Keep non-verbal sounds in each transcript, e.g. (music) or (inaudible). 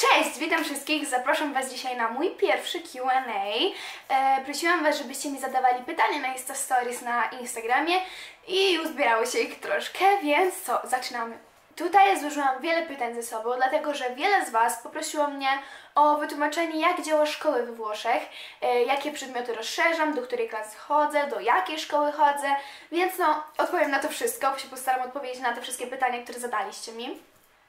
Cześć, witam wszystkich, zapraszam Was dzisiaj na mój pierwszy Q&A. E, prosiłam Was, żebyście mi zadawali pytania na Insta Stories na Instagramie i uzbierało się ich troszkę, więc co, zaczynamy. Tutaj złożyłam wiele pytań ze sobą, dlatego że wiele z Was poprosiło mnie o wytłumaczenie, jak działa szkoły we Włoszech, e, jakie przedmioty rozszerzam, do której klasy chodzę, do jakiej szkoły chodzę, więc no, odpowiem na to wszystko, się postaram odpowiedzieć na te wszystkie pytania, które zadaliście mi.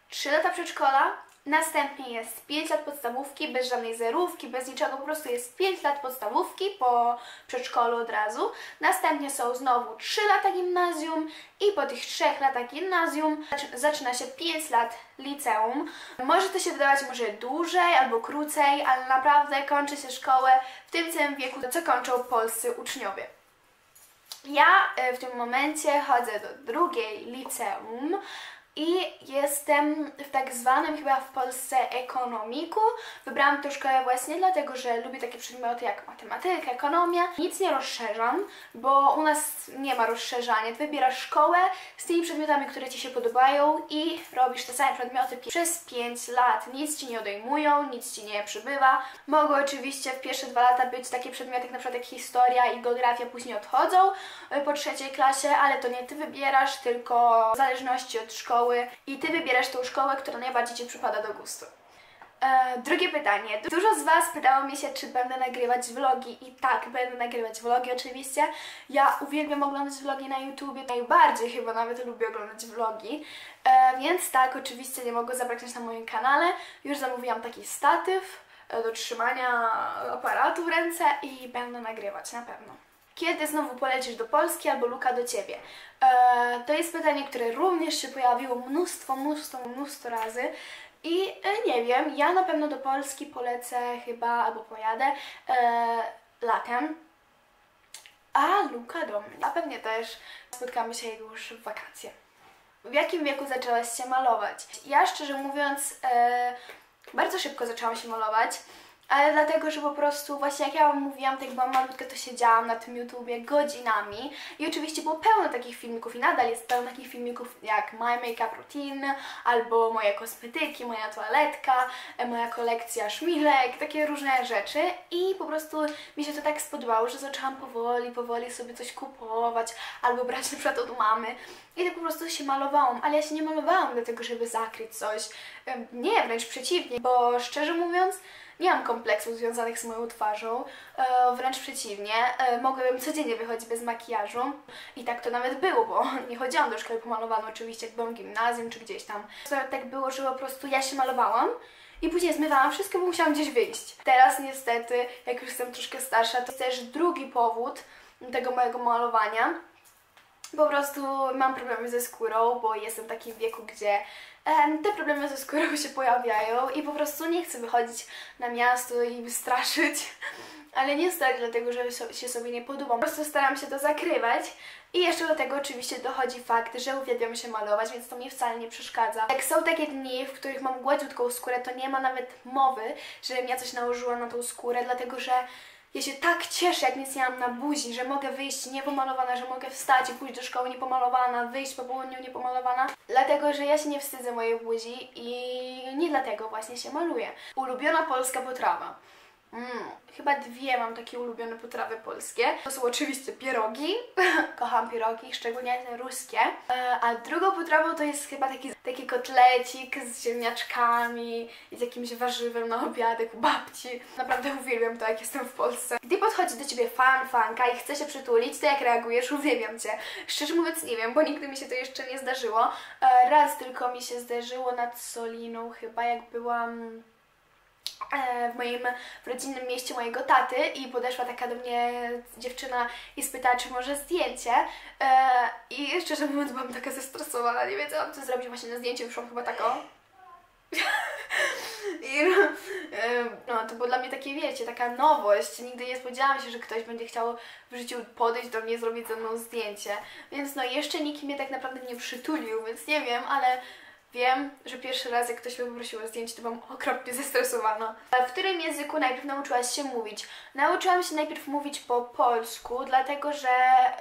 3 lata przedszkola, następnie jest 5 lat podstawówki, bez żadnej zerówki, bez niczego, po prostu jest 5 lat podstawówki po przedszkolu od razu. Następnie są znowu 3 lata gimnazjum i po tych 3 latach gimnazjum zaczy- zaczyna się 5 lat liceum. Może to się wydawać może dłużej albo krócej, ale naprawdę kończy się szkołę w tym samym wieku, co kończą polscy uczniowie. Ja e, w tym momencie chodzę do drugiej liceum i jestem w tak zwanym chyba w Polsce ekonomiku. Wybrałam tę szkołę właśnie dlatego, że lubię takie przedmioty jak matematyka, ekonomia. Nic nie rozszerzam, bo u nas nie ma rozszerzania. Wybierasz szkołę z tymi przedmiotami, które Ci się podobają i robisz te same przedmioty przez 5 lat. Nic Ci nie odejmują, nic Ci nie przybywa. Mogą oczywiście w pierwsze dwa lata być takie przedmioty jak na przykład jak historia i geografia później odchodzą y, po trzeciej klasie, ale to nie Ty wybierasz, tylko w zależności od szkoły i Ty wybierasz tą szkołę, która najbardziej Ci przypada do gustu. E, drugie pytanie. Dużo z Was pytało mnie się, czy będę nagrywać vlogi i tak, będę nagrywać vlogi oczywiście. Ja uwielbiam oglądać vlogi na YouTubie, najbardziej chyba nawet lubię oglądać vlogi, e, więc tak, oczywiście nie mogło zabraknąć na moim kanale. Już zamówiłam taki statyw e, do trzymania aparatu w ręce i będę nagrywać na pewno. Kiedy znowu polecisz do Polski albo Luka do Ciebie? E, to jest pytanie, które również się pojawiło mnóstwo, mnóstwo, mnóstwo razy. I e, nie wiem, ja na pewno do Polski polecę chyba, albo pojadę e, latem, a Luka do mnie. A pewnie też spotkamy się już w wakacje. W jakim wieku zaczęłaś się malować? Ja szczerze mówiąc, e, bardzo szybko zaczęłam się malować, ale dlatego, że po prostu właśnie jak ja wam mówiłam, tak byłam malutka, to siedziałam na tym YouTubie godzinami i oczywiście było pełno takich filmików i nadal jest pełno takich filmików jak My Makeup Routine albo moje kosmetyki, moja toaletka, e, moja kolekcja szmilek, takie różne rzeczy i po prostu mi się to tak spodobało, że zaczęłam powoli, powoli sobie coś kupować albo brać na przykład od mamy i tak po prostu się malowałam, ale ja się nie malowałam dlatego, żeby zakryć coś. Em, Nie, wręcz przeciwnie, bo szczerze mówiąc, nie mam kompleksów związanych z moją twarzą, e, wręcz przeciwnie, e, mogłabym codziennie wychodzić bez makijażu i tak to nawet było, bo (laughs) nie chodziłam do szkoły pomalowaną oczywiście, jak byłam w gimnazjum czy gdzieś tam. Tak było, że po prostu ja się malowałam i później zmywałam wszystko, bo musiałam gdzieś wyjść. Teraz niestety, jak już jestem troszkę starsza, to jest też drugi powód tego mojego malowania, po prostu mam problemy ze skórą, bo jestem w takim wieku, gdzie te problemy ze skórą się pojawiają i po prostu nie chcę wychodzić na miasto i straszyć. (laughs) Ale nie stać dlatego, że się sobie nie podobam. Po prostu staram się to zakrywać. I jeszcze do tego oczywiście dochodzi fakt, że uwielbiam się malować, więc to mi wcale nie przeszkadza. Jak są takie dni, w których mam gładziutką skórę, to nie ma nawet mowy, żebym ja coś nałożyła na tą skórę, dlatego że ja się tak cieszę, jak nic nie mam na buzi, że mogę wyjść niepomalowana, że mogę wstać i pójść do szkoły niepomalowana, wyjść po południu niepomalowana. Dlatego, że ja się nie wstydzę mojej buzi i nie dlatego właśnie się maluję. Ulubiona polska potrawa. Mm, chyba dwie mam takie ulubione potrawy polskie. To są oczywiście pierogi. (laughs) Kocham pierogi, szczególnie te ruskie. E, A drugą potrawą to jest chyba taki, taki kotlecik z ziemniaczkami i z jakimś warzywem na obiadek u babci. Naprawdę uwielbiam to, jak jestem w Polsce. Gdy podchodzi do ciebie fan, fanka i chce się przytulić, to jak reagujesz? Uwielbiam cię. Szczerze mówiąc nie wiem, bo nigdy mi się to jeszcze nie zdarzyło. E, Raz tylko mi się zdarzyło nad Soliną chyba, jak byłam w moim w rodzinnym mieście mojego taty i podeszła taka do mnie dziewczyna i spytała, czy może zdjęcie. E, I szczerze mówiąc, byłam taka zestresowana, nie wiedziałam, co zrobić właśnie na zdjęciu, wyszłam chyba taką. (laughs) I e, no, to było dla mnie takie, wiecie, taka nowość. Nigdy nie spodziewałam się, że ktoś będzie chciał w życiu podejść do mnie zrobić ze mną zdjęcie. Więc no, jeszcze nikt mnie tak naprawdę nie przytulił, więc nie wiem, ale Wiem, że pierwszy raz jak ktoś mnie poprosił o zdjęcie, to byłam okropnie zestresowana. W którym języku najpierw nauczyłaś się mówić? Nauczyłam się najpierw mówić po polsku, dlatego że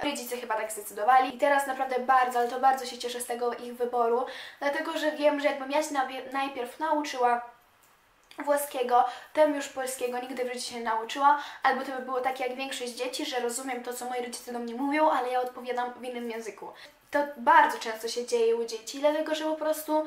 rodzice chyba tak zdecydowali i teraz naprawdę bardzo, ale to bardzo się cieszę z tego ich wyboru, dlatego że wiem, że jakbym ja się najpierw nauczyła włoskiego, to bym już polskiego nigdy w życiu się nie nauczyła, albo to by było takie jak większość dzieci, że rozumiem to, co moi rodzice do mnie mówią, ale ja odpowiadam w innym języku. To bardzo często się dzieje u dzieci, dlatego że po prostu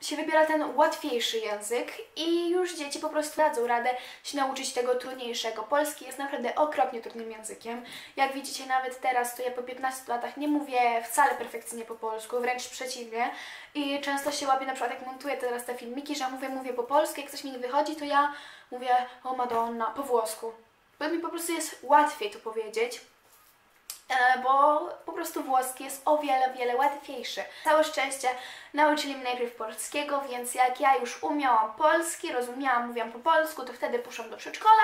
się wybiera ten łatwiejszy język i już dzieci po prostu dadzą radę się nauczyć tego trudniejszego. Polski jest naprawdę okropnie trudnym językiem. Jak widzicie nawet teraz, to ja po 15 latach nie mówię wcale perfekcyjnie po polsku, wręcz przeciwnie. I często się łapię, na przykład jak montuję teraz te filmiki, że mówię, mówię po polsku, jak coś mi nie wychodzi, to ja mówię o Madonna po włosku. Bo mi po prostu jest łatwiej to powiedzieć. E, bo po prostu włoski jest o wiele, wiele łatwiejszy. Całe szczęście nauczyli mnie najpierw polskiego, więc jak ja już umiałam polski, rozumiałam, mówiłam po polsku, to wtedy poszłam do przedszkola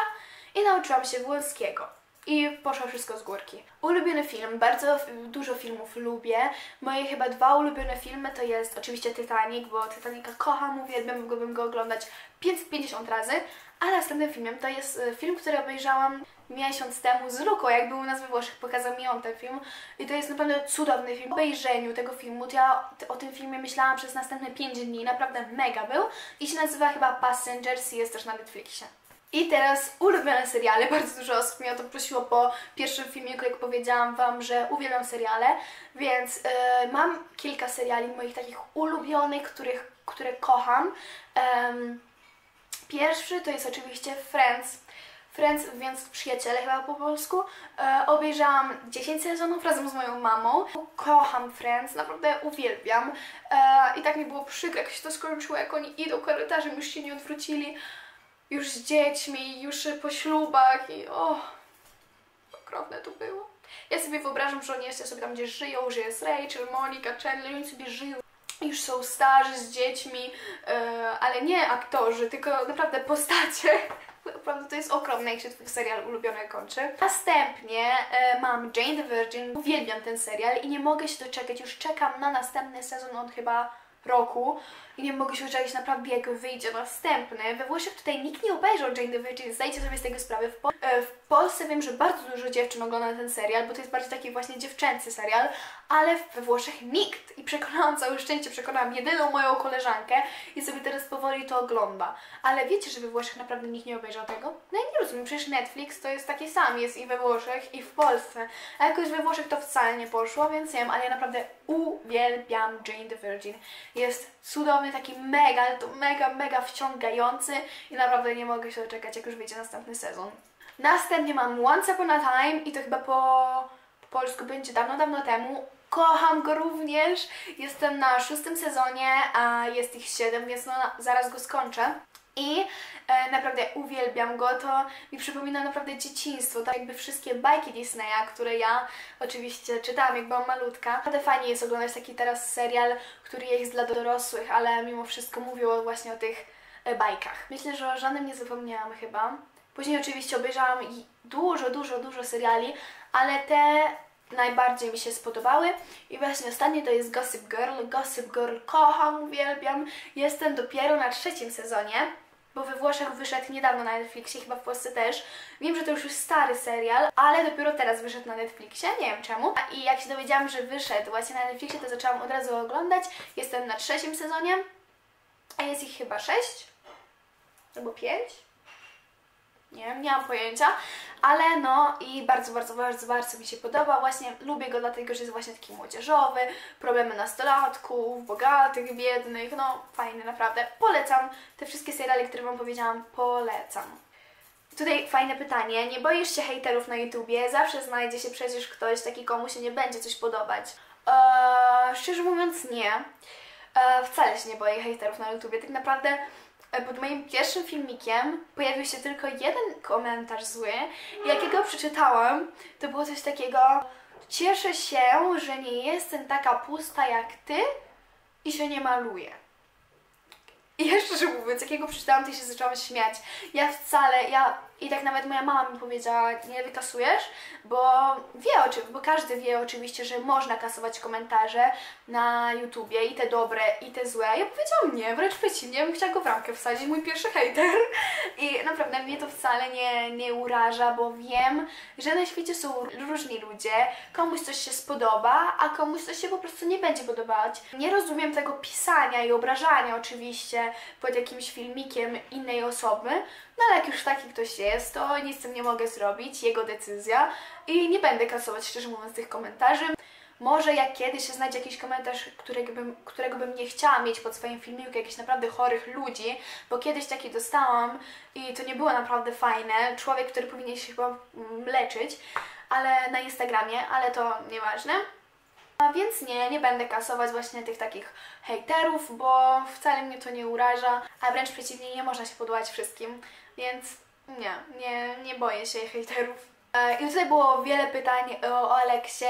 i nauczyłam się włoskiego. I poszło wszystko z górki. Ulubiony film, bardzo dużo filmów lubię. Moje chyba dwa ulubione filmy to jest oczywiście Titanic, bo Titanica kocham, uwielbiam, mogłabym go oglądać 550 razy. A następnym filmem to jest e, film, który obejrzałam miesiąc temu z Luką, jak był u nas we Włoszech, pokazał mi on ten film i to jest naprawdę cudowny film. Po obejrzeniu tego filmu, to ja o tym filmie myślałam przez następne 5 dni, naprawdę mega był i się nazywa chyba Passengers i jest też na Netflixie. I teraz ulubione seriale. (laughs) Bardzo dużo osób mnie o to prosiło po pierwszym filmiku, jak powiedziałam Wam, że uwielbiam seriale, więc yy, mam kilka seriali moich takich ulubionych, których, które kocham. Pierwszy to jest oczywiście Friends. Friends, więc przyjaciele chyba po polsku. E, obejrzałam 10 sezonów razem z moją mamą. Kocham Friends, naprawdę uwielbiam. E, I tak mi było przykro, jak się to skończyło, jak oni idą korytarzem, już się nie odwrócili już z dziećmi, już po ślubach i o, okropne to było. Ja sobie wyobrażam, że oni jeszcze sobie tam gdzieś żyją, że jest Rachel, Monika, Chandler, oni sobie żyją. Już są starzy z dziećmi, yy, ale nie aktorzy, tylko naprawdę postacie. Naprawdę to jest okropne, jak się twój serial ulubiony kończy. Następnie e, mam Jane the Virgin. Uwielbiam ten serial i nie mogę się doczekać. Już czekam na następny sezon od chyba roku i nie mogę się doczekać naprawdę jak wyjdzie następny. We Włoszech tutaj nikt nie obejrzał Jane the Virgin, zdajcie sobie z tego sprawę. W, e, w Polsce wiem, że bardzo dużo dziewczyn ogląda ten serial, bo to jest bardziej taki właśnie dziewczęcy serial, ale we Włoszech nikt. I przekonałam, (laughs) całe szczęście przekonałam jedyną moją koleżankę i sobie teraz powoli to ogląda. Ale wiecie, że we Włoszech naprawdę nikt nie obejrzał tego? No ja nie rozumiem, przecież Netflix to jest taki sam, jest i we Włoszech, i w Polsce. A jakoś we Włoszech to wcale nie poszło, więc wiem, ale ja naprawdę uwielbiam Jane the Virgin. Jest cudowny, taki mega, to mega, mega wciągający i naprawdę nie mogę się doczekać, jak już wyjdzie następny sezon. Następnie mam Once Upon a Time i to chyba po, po polsku będzie dawno, dawno temu. Kocham go również. Jestem na szóstym sezonie, a jest ich siedem, więc no, zaraz go skończę. I e, naprawdę uwielbiam go, to mi przypomina naprawdę dzieciństwo, tak jakby wszystkie bajki Disneya, które ja oczywiście czytałam jak byłam malutka. Naprawdę fajnie jest oglądać taki teraz serial, który jest dla dorosłych, ale mimo wszystko mówił właśnie o tych e, bajkach. Myślę, że o żadnym nie zapomniałam chyba. Później oczywiście obejrzałam dużo, dużo, dużo seriali, ale te najbardziej mi się spodobały i właśnie ostatnie to jest Gossip Girl. Gossip Girl kocham, uwielbiam. Jestem dopiero na trzecim sezonie, bo we Włoszech wyszedł niedawno na Netflixie, chyba w Polsce też. Wiem, że to już jest stary serial, ale dopiero teraz wyszedł na Netflixie, nie wiem czemu. I jak się dowiedziałam, że wyszedł właśnie na Netflixie, to zaczęłam od razu oglądać. Jestem na trzecim sezonie, a jest ich chyba sześć albo pięć nie nie mam pojęcia, ale no i bardzo, bardzo, bardzo, bardzo mi się podoba. Właśnie lubię go dlatego, że jest właśnie taki młodzieżowy, problemy nastolatków, bogatych, biednych, no fajny naprawdę. Polecam te wszystkie seriale, które Wam powiedziałam, polecam. Tutaj fajne pytanie. Nie boisz się hejterów na YouTubie? Zawsze znajdzie się przecież ktoś taki, komu się nie będzie coś podobać. Eee, szczerze mówiąc nie. Eee, wcale się nie boję hejterów na YouTubie. Tak naprawdę pod moim pierwszym filmikiem pojawił się tylko jeden komentarz zły i jak go przeczytałam, to było coś takiego Cieszę się, że nie jestem taka pusta jak ty i się nie maluję. I ja szczerze mówiąc, jakiego przeczytałam, to się zaczęłam śmiać. Ja wcale, ja i tak nawet moja mama mi powiedziała, nie wykasujesz, bo wie o bo każdy wie oczywiście, że można kasować komentarze na YouTubie i te dobre, i te złe. Ja powiedziałam nie, wręcz przeciwnie, bym chciała go w ramkę wsadzić, mój pierwszy hater. (laughs) I naprawdę mnie to wcale nie, nie uraża, bo wiem, że na świecie są różni ludzie, komuś coś się spodoba, a komuś coś się po prostu nie będzie podobać. Nie rozumiem tego pisania i obrażania oczywiście, pod jakimś filmikiem innej osoby, no ale jak już taki ktoś jest, to nic z tym nie mogę zrobić, jego decyzja i nie będę kasować szczerze mówiąc tych komentarzy. Może jak kiedyś się znajdzie jakiś komentarz, którego bym, którego bym nie chciała mieć pod swoim filmikiem, jakichś naprawdę chorych ludzi, bo kiedyś taki dostałam i to nie było naprawdę fajne. Człowiek, który powinien się chyba leczyć, ale na Instagramie, ale to nieważne. A więc nie, nie będę kasować właśnie tych takich hejterów, bo wcale mnie to nie uraża, a wręcz przeciwnie, nie można się podobać wszystkim, więc nie, nie, nie boję się hejterów. E, I tutaj było wiele pytań o Aleksie,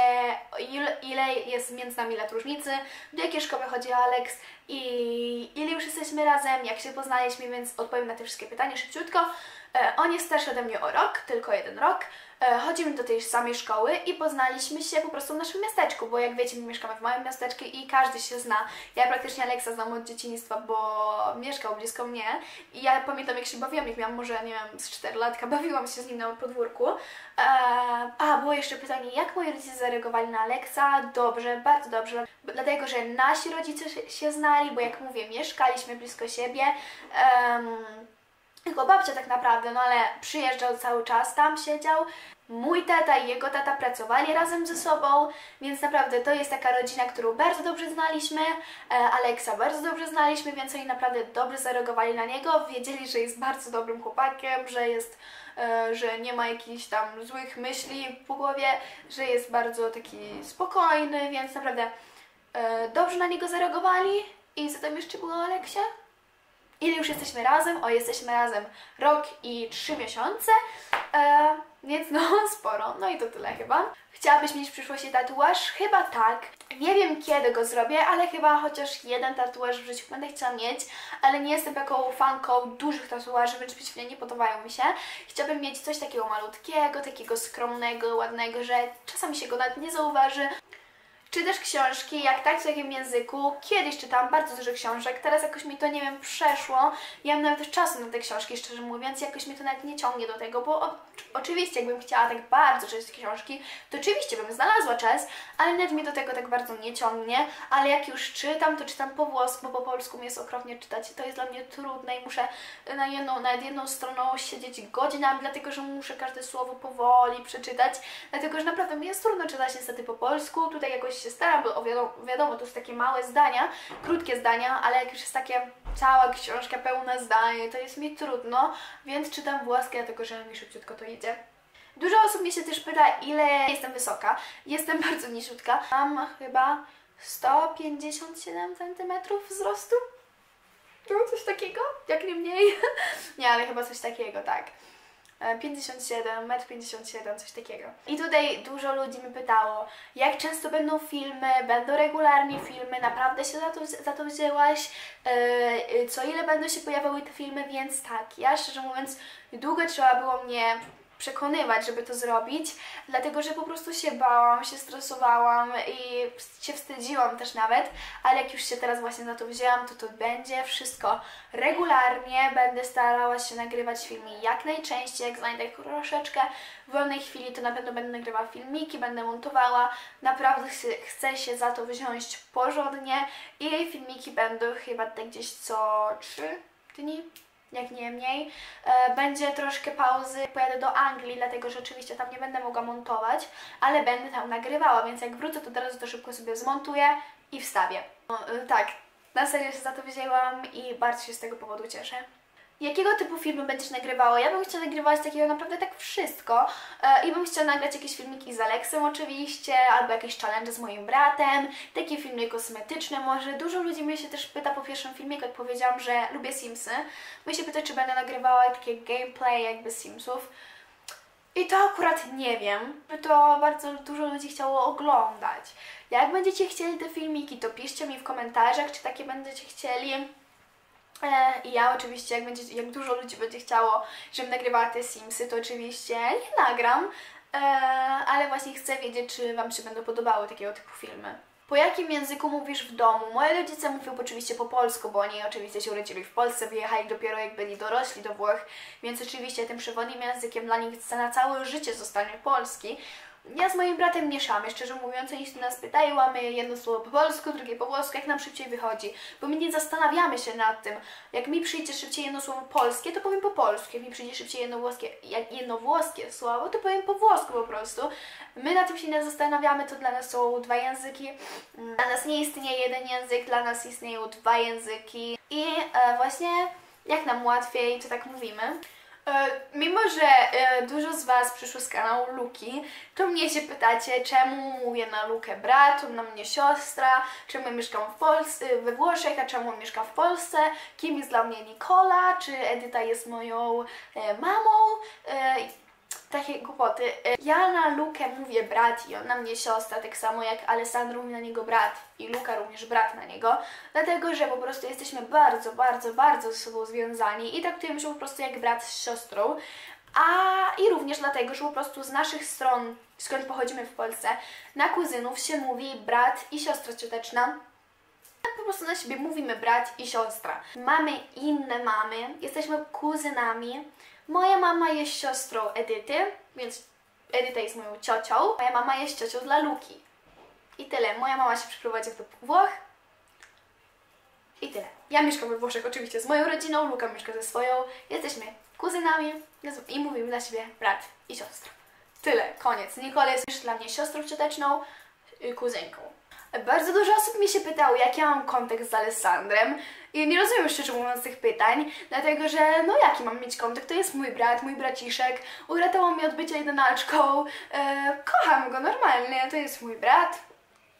ile, jest między nami lat różnicy, do jakiej szkoły chodzi Aleks? I ile już jesteśmy razem, jak się poznaliśmy, więc odpowiem na te wszystkie pytania szybciutko. E, on jest starszy ode mnie o rok, tylko jeden rok. E, chodzimy do tej samej szkoły i poznaliśmy się po prostu w naszym miasteczku, bo jak wiecie, my mieszkamy w małym miasteczku i każdy się zna. Ja praktycznie Aleksa znam od dzieciństwa, bo mieszkał blisko mnie i ja pamiętam jak się bawiłam, jak miałam może, nie wiem, z 4 latka, (laughs) bawiłam się z nim na podwórku. E, a, było jeszcze pytanie, jak moi rodzice zareagowali na Aleksa? Dobrze, bardzo dobrze, dlatego, że nasi rodzice się znali, bo jak mówię, mieszkaliśmy blisko siebie. Um, tylko babcia tak naprawdę, no ale przyjeżdżał cały czas, tam siedział. Mój tata i jego tata pracowali razem ze sobą, więc naprawdę to jest taka rodzina, którą bardzo dobrze znaliśmy. E, Aleksa bardzo dobrze znaliśmy, więc oni naprawdę dobrze zareagowali na niego. Wiedzieli, że jest bardzo dobrym chłopakiem, że jest, e, że nie ma jakichś tam złych myśli w głowie, że jest bardzo taki spokojny, więc naprawdę e, dobrze na niego zareagowali. I co tam jeszcze było o Aleksie? Ile już jesteśmy razem? O, jesteśmy razem rok i trzy miesiące, e, więc no (laughs) sporo. No i to tyle chyba. Chciałabyś mieć w przyszłości tatuaż? Chyba tak. Nie wiem kiedy go zrobię, ale chyba chociaż jeden tatuaż w życiu będę chciała mieć, ale nie jestem taką fanką dużych tatuaży, wręcz przeciwnie, nie podobają mi się. Chciałabym mieć coś takiego malutkiego, takiego skromnego, ładnego, że czasami się go nawet nie zauważy, czy też książki, jak tak, w jakim języku. Kiedyś czytałam bardzo dużo książek, teraz jakoś mi to, nie wiem, przeszło. Nie mam nawet czasu na te książki, szczerze mówiąc, jakoś mi to nawet nie ciągnie do tego, bo o, oczywiście jakbym chciała tak bardzo czytać książki, to oczywiście bym znalazła czas, ale nawet mi do tego tak bardzo nie ciągnie, ale jak już czytam, to czytam po włosku, bo po polsku mi jest okropnie czytać to jest dla mnie trudne i muszę na jedną, nawet jedną stroną siedzieć godzinami, dlatego że muszę każde słowo powoli przeczytać, dlatego że naprawdę mi jest trudno czytać niestety po polsku, tutaj jakoś się staram, bo wiadomo, wiadomo, to są takie małe zdania, krótkie zdania, ale jak już jest takie cała książka pełna zdań, to jest mi trudno, więc czytam włoskie, dlatego że mi szybciutko to idzie. Dużo osób mnie się też pyta, ile jestem wysoka. Jestem (laughs) bardzo niziutka. Mam chyba 157 cm wzrostu. No, coś takiego? Jak nie mniej? (laughs) nie, ale chyba coś takiego, tak. 57, 1,57 m, coś takiego. I tutaj dużo ludzi mi pytało, jak często będą filmy, będą regularnie filmy, naprawdę się za to, za to wzięłaś, yy, co ile będą się pojawiały te filmy, więc tak, ja szczerze mówiąc, długo trzeba było mnie przekonywać, żeby to zrobić, dlatego że po prostu się bałam, się stresowałam i się wstydziłam też nawet, ale jak już się teraz właśnie na to wzięłam, to to będzie wszystko. Regularnie, będę starała się nagrywać filmy jak najczęściej, jak znajdę troszeczkę wolnej chwili, to na pewno będę nagrywała filmiki, będę montowała, naprawdę chcę się za to wziąć porządnie i filmiki będą chyba tak gdzieś co 3 dni, jak nie mniej. E, będzie troszkę pauzy, pojadę do Anglii, dlatego że oczywiście tam nie będę mogła montować, ale będę tam nagrywała, więc jak wrócę, to teraz to szybko sobie zmontuję i wstawię. No, e, tak, na serio się za to wzięłam i bardzo się z tego powodu cieszę. Jakiego typu filmy będziesz nagrywała? Ja bym chciała nagrywać takiego naprawdę tak wszystko e, i bym chciała nagrać jakieś filmiki z Aleksem oczywiście, albo jakieś challenge z moim bratem, takie filmy kosmetyczne może. Dużo ludzi mnie się też pyta po pierwszym filmie, jak powiedziałam, że lubię Simsy. My się pyta, czy będę nagrywała takie gameplay jakby Simsów. I to akurat nie wiem, by to bardzo dużo ludzi chciało oglądać. Jak będziecie chcieli te filmiki, to piszcie mi w komentarzach, czy takie będziecie chcieli. E, I ja oczywiście, jak, będzie, jak dużo ludzi będzie chciało, żebym nagrywała te Simsy, to oczywiście nie nagram, e, ale właśnie chcę wiedzieć, czy Wam się będą podobały takiego typu filmy. Po jakim języku mówisz w domu? Moi rodzice mówią oczywiście po polsku, bo oni oczywiście się urodzili w Polsce, wyjechali dopiero jak byli dorośli do Włoch, więc oczywiście tym przewodnim językiem dla nich na całe życie zostanie polski. Ja z moim bratem mieszamy, szczerze mówiąc, oni się nas pytają, mamy jedno słowo po polsku, drugie po włosku, jak nam szybciej wychodzi. Bo my nie zastanawiamy się nad tym. Jak mi przyjdzie szybciej jedno słowo polskie, to powiem po polsku. Jak mi przyjdzie szybciej jedno włoskie, jak jedno włoskie słowo, to powiem po włosku po prostu. My na tym się nie zastanawiamy, to dla nas są dwa języki. Dla nas nie istnieje jeden język, dla nas istnieją dwa języki. I e, właśnie jak nam łatwiej, to tak mówimy. E, Mimo, że e, dużo z Was przyszło z kanału Luki, to mnie się pytacie, czemu mówię na Lukę brat, na mnie siostra, czemu mieszkam w Polsce, we Włoszech, a czemu mieszka w Polsce, kim jest dla mnie Nikola, czy Edyta jest moją e, mamą. Takie głupoty. E, Ja na Lukę mówię brat i on na mnie siostra, tak samo jak Alessandro mówi na niego brat i Luka również brat na niego, dlatego że po prostu jesteśmy bardzo, bardzo, bardzo ze sobą związani i traktujemy się po prostu jak brat z siostrą. A i również dlatego, że po prostu z naszych stron, skąd pochodzimy w Polsce, na kuzynów się mówi brat i siostra cioteczna. Tak po prostu na siebie mówimy brat i siostra. Mamy inne mamy, jesteśmy kuzynami. Moja mama jest siostrą Edyty, więc Edyta jest moją ciocią. Moja mama jest ciocią dla Luki. I tyle. Moja mama się przeprowadziła do Włoch. I tyle. Ja mieszkam we Włoszech oczywiście z moją rodziną, Luka mieszka ze swoją. Jesteśmy kuzynami i mówimy dla siebie brat i siostra. Tyle, koniec. Nikola jest już dla mnie siostrą cioteczną, y, kuzynką. Bardzo dużo osób mi się pytało, jak ja mam kontakt z Alessandrem i nie rozumiem szczerze mówiąc tych pytań, dlatego że no jaki mam mieć kontakt? To jest mój brat, mój braciszek, uratował mnie od bycia jedynaczką, e, kocham go normalnie, to jest mój brat.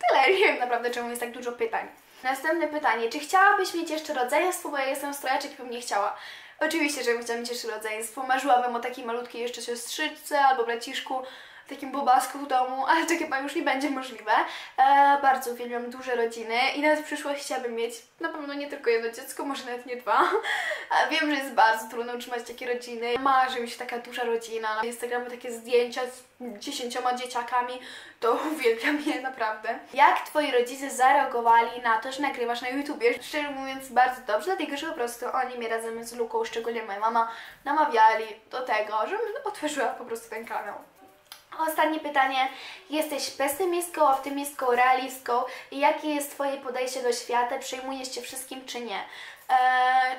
Tyle, nie wiem naprawdę czemu jest tak dużo pytań. Następne pytanie, czy chciałabyś mieć jeszcze rodzeństwo, bo ja jestem strojaczek i bym nie chciała. Oczywiście, że bym chciała mieć jeszcze rodzeństwo. Marzyłabym o takiej malutkiej jeszcze siostrzyczce albo braciszku, takim bobasku w domu, ale to chyba już nie będzie możliwe. E, bardzo uwielbiam duże rodziny i nawet w przyszłości chciałabym mieć na pewno nie tylko jedno dziecko, może nawet nie dwa. A wiem, że jest bardzo trudno utrzymać takie rodziny. Marzy mi się taka duża rodzina. Na Instagramie takie zdjęcia z dziesięcioma dzieciakami, to (laughs) uwielbiam je naprawdę. Jak Twoi rodzice zareagowali na to, że nagrywasz na YouTubie? Szczerze mówiąc bardzo dobrze, dlatego że po prostu oni mnie razem z Luką, szczególnie moja mama, namawiali do tego, żebym otworzyła po prostu ten kanał. Ostatnie pytanie. Jesteś pesymistką, optymistką, realistką? Jakie jest Twoje podejście do świata? Przejmujesz się wszystkim czy nie? Eee,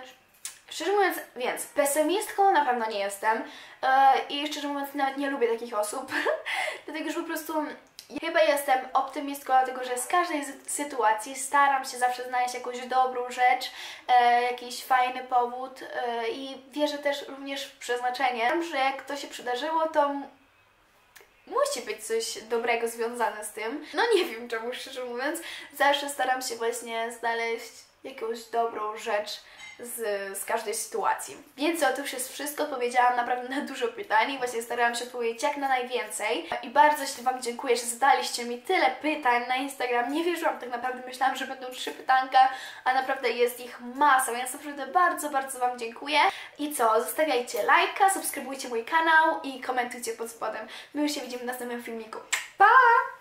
szczerze mówiąc, więc pesymistką na pewno nie jestem. Eee, I szczerze mówiąc, nawet nie lubię takich osób. (laughs) dlatego, że po prostu Chyba jestem optymistką, dlatego że z każdej sytuacji staram się zawsze znaleźć jakąś dobrą rzecz, e, jakiś fajny powód e, i wierzę też również w przeznaczenie, że jak to się przydarzyło, to musi być coś dobrego związane z tym. No nie wiem czemu, szczerze mówiąc. Zawsze staram się właśnie znaleźć jakąś dobrą rzecz z, z każdej sytuacji. Więc to już jest wszystko. Odpowiedziałam naprawdę na dużo pytań i właśnie starałam się odpowiedzieć jak na najwięcej. I bardzo się Wam dziękuję, że zadaliście mi tyle pytań na Instagram. Nie wierzyłam tak naprawdę, myślałam, że będą trzy pytanka, a naprawdę jest ich masa, więc naprawdę bardzo, bardzo Wam dziękuję. I co? Zostawiajcie lajka, subskrybujcie mój kanał i komentujcie pod spodem. My już się widzimy w następnym filmiku. Pa!